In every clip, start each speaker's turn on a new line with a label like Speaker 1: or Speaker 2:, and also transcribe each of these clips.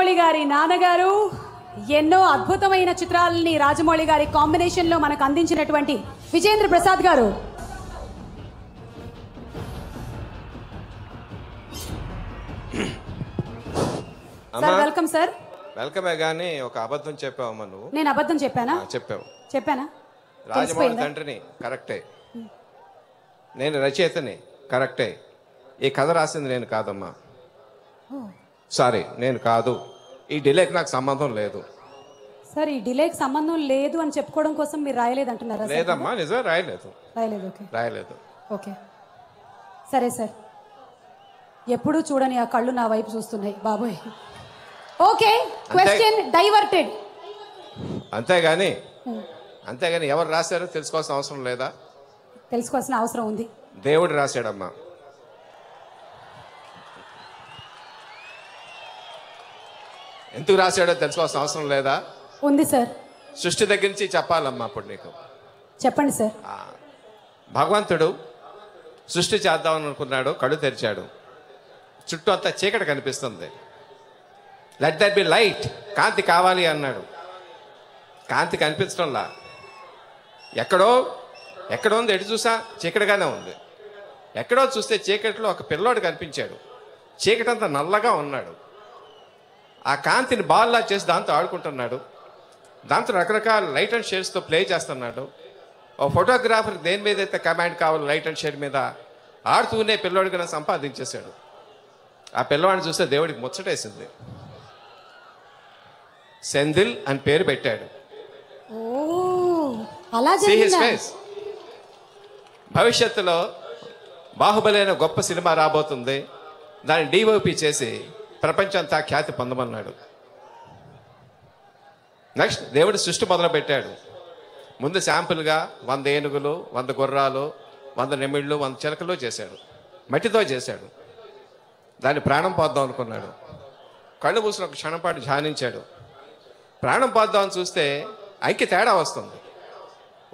Speaker 1: రాజమౌళి గారి నాన్నగారు. ఎన్నో అద్భుతమైన చిత్రాలని రాజమౌళి గారి కాంబినేషన్లో మనకు అందించినటువంటి విజేంద్ర ప్రసాద్ గారు. Sir welcome sir.
Speaker 2: వెల్కమే కానీ ఒక అబద్ధం చెప్పావమ్మా నువ్వు.
Speaker 1: నేను అబద్ధం చెప్పానా?
Speaker 2: చెప్పావు.
Speaker 1: చెప్పానా?
Speaker 2: రాజమౌళి? తండ్రిని కరెక్టే. నేను రచయితని కరెక్టే. ఈ కథ రాసింది నేను కాదమ్మా. సారీ నేను కాదు. ఈ డిలేకి నాకు సంబంధం లేదు.
Speaker 1: సార్ ఈ డిలేకి సంబంధం లేదు అని చెప్పుకోవడం కోసం మీరు రాయలేదు అంటున్నారా సార్?
Speaker 2: లేదమ్మా నిజమే రాయలేదు.
Speaker 1: రాయలేదు ఓకే.
Speaker 2: రాయలేదు.
Speaker 1: ఓకే. సరే సార్. ఎప్పుడూ చూడని ఆ కళ్ళు నా వైపు చూస్తున్నాయి బాబోయ్. Okay question diverted.
Speaker 2: అంతేగాని అంతేగాని ఎవరు రాశారో తెలుసుకోవాల్సిన అవసరం లేదా?
Speaker 1: తెలుసుకోవాల్సిన అవసరం ఉంది.
Speaker 2: దేవుడు రాశాడమ్మా. ఎందుకు రాశాడో తెలుసుకోవాల్సిన అవసరం లేదా?
Speaker 1: ఉంది సార్.
Speaker 2: సృష్టి దగ్గర నుంచి చెప్పాలమ్మా అప్పుడు నీకు.
Speaker 1: చెప్పండి సార్.
Speaker 2: భగవంతుడు సృష్టి చేద్దామని అనుకున్నాడు కళ్ళు తెరిచాడు. చుట్టూ అంతా చీకటి కనిపిస్తుంది. లెట్ దట్ బి లైట్ కాంతి కావాలి అన్నాడు. కాంతి కనిపించడంలా. ఎక్కడో ఎక్కడో ఉంది ఎటు చూసా? చీకటిగానే ఉంది. ఎక్కడో చూస్తే చీకటిలో ఒక పిల్లోడు కనిపించాడు. చీకటి అంతా నల్లగా ఉన్నాడు. ఆ కాంతిని బాల్లా చేసి దాంతో ఆడుకుంటున్నాడు. దాంతో రకరకాల లైట్ అండ్ షేడ్స్తో ప్లే చేస్తున్నాడు. ఓ ఫోటోగ్రాఫర్ దేని మీద అయితే కమాండ్ కావాలి లైట్ అండ్ షేడ్ మీద ఆడుతూనే పిల్లోడికి సంపాదించేశాడు. ఆ పిల్లవాడిని చూస్తే దేవుడికి ముచ్చటేసింది. సెందిల్ అని పేరు పెట్టాడు. భవిష్యత్తులో బాహుబలి అనే గొప్ప సినిమా రాబోతుంది. దాన్ని డిఓపి చేసి ప్రపంచంతా ఖ్యాతి పొందమన్నాడు. నెక్స్ట్ దేవుడు సృష్టి మొదలుపెట్టాడు. ముందు శాంపుల్గా వంద ఏనుగులు వంద గుర్రాలు వంద నెమిళ్ళు వంద చిలకలు చేశాడు. మట్టితో చేశాడు. దాన్ని ప్రాణం పోద్దాం అనుకున్నాడు. కళ్ళు మూసిన ఒక క్షణపాటు ధ్యానించాడు. ప్రాణం పోద్దామని చూస్తే అంకి తేడా వస్తుంది.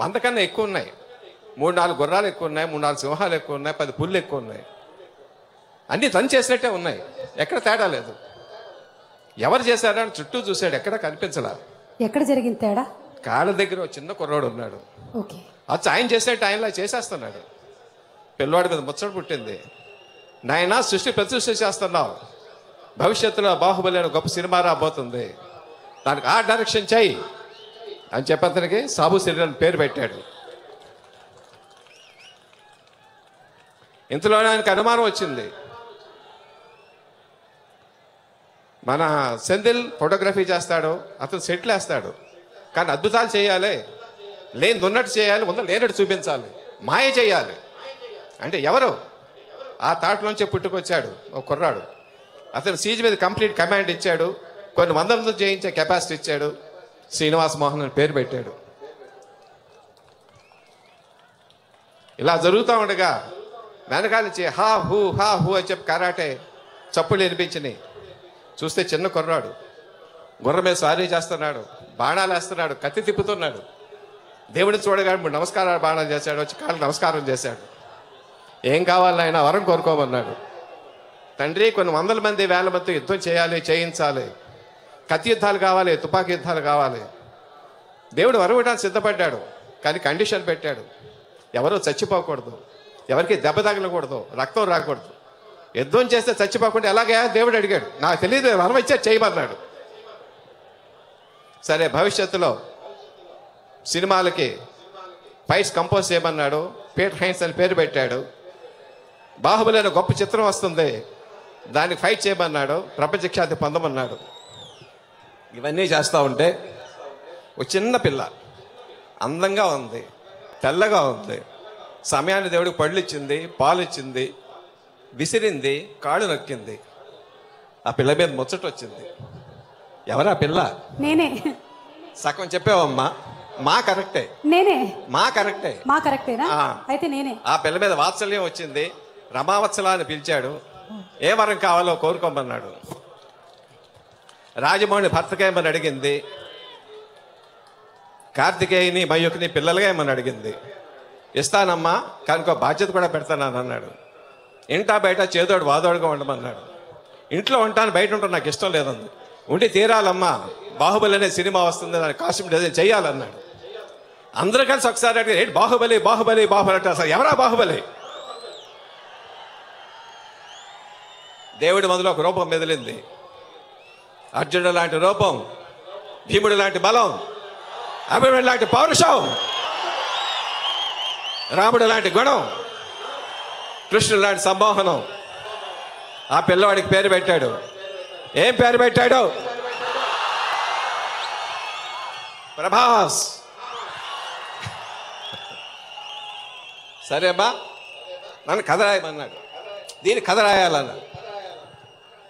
Speaker 2: వంద కన్నా ఎక్కువ ఉన్నాయి. మూడు నాలుగు గుర్రాలు ఎక్కువ ఉన్నాయి మూడు నాలుగు సింహాలు ఎక్కువ ఉన్నాయి పది పుల్లు ఎక్కువ ఉన్నాయి. అన్నీ తను చేసినట్టే ఉన్నాయి. ఎక్కడ తేడా లేదు. ఎవరు చేశారని చుట్టూ చూశాడు ఎక్కడ కనిపించలా.
Speaker 1: ఎక్కడ జరిగింది తేడా?
Speaker 2: కాళ్ళ దగ్గర చిన్న కుర్రాడు ఉన్నాడు.
Speaker 1: ఓకే.
Speaker 2: అది ఆయన చేసేట ఆయనలా చేసేస్తున్నాడు. పిల్లవాడి మీద ముచ్చట పుట్టింది. నాయన సృష్టి ప్రతిష్ఠ చేస్తున్నావు. భవిష్యత్తులో బాహుబలి అనే గొప్ప సినిమా రాబోతుంది. దానికి ఆ డైరెక్షన్ చెయ్యి. అని చెప్పి అతనికి సాబు సిరి పేరు పెట్టాడు. ఇంతలోనే ఆయనకు అనుమానం వచ్చింది. మన సెందిల్ ఫోటోగ్రఫీ చేస్తాడు అతను సెటిల్ వేస్తాడు. కానీ అద్భుతాలు చేయాలి. లేని ఉన్నట్టు చేయాలి ఉన్న లేనట్టు చూపించాలి. మాయ చేయాలి. అంటే ఎవరు? ఆ తాటలోంచి పుట్టుకొచ్చాడు ఒక కుర్రాడు. అతను సీజ్ మీద కంప్లీట్ కమాండ్ ఇచ్చాడు. కొన్ని వందలతో చేయించే కెపాసిటీ ఇచ్చాడు. శ్రీనివాస్ మోహన్ అని పేరు పెట్టాడు. ఇలా జరుగుతూ ఉండగా వెనకాల నుంచి హా హూ హా హూ అని చెప్పి కరాటే చప్పులు వినిపించినాయి. చూస్తే చిన్న కుర్రాడు. గుర్ర మీద స్వారీ చేస్తున్నాడు బాణాలు వేస్తున్నాడు కత్తి తిప్పుతున్నాడు. దేవుడిని చూడగానే మూడు నమస్కారాలు బాణాలు చేశాడు వచ్చి కాళ్ళు నమస్కారం చేశాడు. ఏం కావాలి ఆయన వరం కోరుకోమన్నాడు. తండ్రి కొన్ని వందల మంది వేల మంది యుద్ధం చేయాలి చేయించాలి. కత్తి యుద్ధాలు కావాలి తుపాకీ యుద్ధాలు కావాలి. దేవుడు వరం ఇవ్వడానికి సిద్ధపడ్డాడు కానీ కండిషన్ పెట్టాడు. ఎవరూ చచ్చిపోకూడదు. ఎవరికి దెబ్బ తగలకూడదు రక్తం రాకూడదు. యుద్ధం చేస్తే చచ్చిపోకుండా ఎలాగే దేవుడు అడిగాడు నాకు తెలియదు వరం ఇచ్చా చేయమన్నాడు. సరే భవిష్యత్తులో సినిమాలకి ఫైట్స్ కంపోజ్ చేయమన్నాడు పీటర్ హైన్స్ అని పేరు పెట్టాడు. బాహుబలి అనే గొప్ప చిత్రం వస్తుంది దానికి ఫైట్ చేయమన్నాడు ప్రపంచఖ్యాతి పొందమన్నాడు. ఇవన్నీ చేస్తూ ఉంటే ఒక చిన్న పిల్ల అందంగా ఉంది తెల్లగా ఉంది. సమయాన్ని దేవుడికి పళ్ళు ఇచ్చింది పాలు ఇచ్చింది. విసిరింది కాళ్ళు నొక్కింది. ఆ పిల్ల మీద ముచ్చట వచ్చింది. ఎవరా పిల్ల?
Speaker 1: నేనే.
Speaker 2: సగం చెప్పావమ్మా. మా కరెక్టే.
Speaker 1: నేనే.
Speaker 2: మా కరెక్టే.
Speaker 1: మా కరెక్టేనా. అయితే నేనే.
Speaker 2: ఆ పిల్ల మీద వాత్సల్యం వచ్చింది. రమావత్సల అని పిలిచాడు. ఏ వరం కావాలో కోరుకోమన్నాడు. రాజమౌళి భర్తకేమని అడిగింది? కార్తికేయని మయూకిని పిల్లలుగా ఏమని అడిగింది? ఇస్తానమ్మా కానీ బాధ్యత కూడా పెడతానని అన్నాడు. ఇంటా బయట చేదోడు వాదోడుగా ఉండమన్నాడు. ఇంట్లో ఉంటాను బయట ఉంటాను నాకు ఇష్టం లేదంది. ఉండి తీరాలమ్మా బాహుబలి అనే సినిమా వస్తుంది దాని కాస్ట్యూమ్ డిజైన్ చేయాలన్నాడు అందరూ కలిసి ఒకసారి అడిగారు ఏంటి బాహుబలి బాహుబలి బాహుబలి? అంటే అసలు ఎవరా బాహుబలి? దేవుడి మొదలు ఒక రూపం మెదిలింది. అర్జునుడు లాంటి రూపం భీముడు లాంటి బలం అభిమన్యుడు లాంటి పౌరుషం రాముడు లాంటి గుణం. కృష్ణుడు లాంటి సంమోహనం. ఆ పిల్లవాడికి పేరు పెట్టాడు. ఏం పేరు పెట్టాడు? ప్రభాస్. సరే అమ్మా నన్ను కథ రాయమన్నాడు. దీని కథ రాయాలన్న.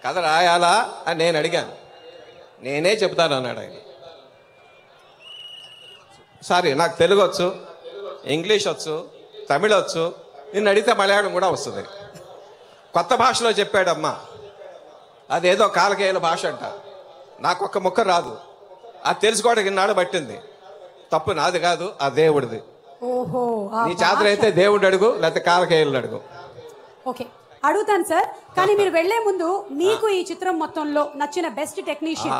Speaker 2: కథ రాయాలా అని నేను అడిగాను. నేనే చెప్తాను అన్నాడు ఆయన. సారీ నాకు తెలుగు వచ్చు ఇంగ్లీష్ వచ్చు తమిళ వచ్చు నిన్ను అడిగితే మలయాళం కూడా వస్తుంది. కొత్త భాషలో చెప్పాడమ్మా. అదేదో కాలకేయుల భాష అంట. నాకు ఒక్క ముక్క రాదు. అది తెలుసుకోవడానికి ఇన్నాడు పట్టింది. తప్పు నాది కాదు ఆ దేవుడిది. నీ చేతనైతే అయితే దేవుడు అడుగు లేకపోతే కాలకేయులను అడుగు.
Speaker 1: ఓకే అడుగుతాను సార్. కానీ మీరు వెళ్ళే ముందు మీకు ఈ చిత్రం మొత్తంలో నచ్చిన బెస్ట్ టెక్నీషియన్.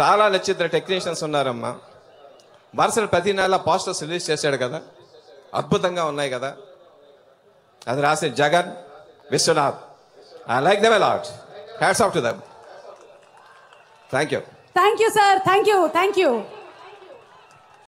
Speaker 2: చాలా నచ్చిన టెక్నీషియన్స్ ఉన్నారమ్మా. వరుసలు ప్రతి నెల పోస్టర్స్ రిలీజ్ చేశాడు కదా. అద్భుతంగా ఉన్నాయి కదా. అది రాసిన Jagan Vishwanath. I like them a lot hats off to them thank you
Speaker 1: thank you sir thank you thank you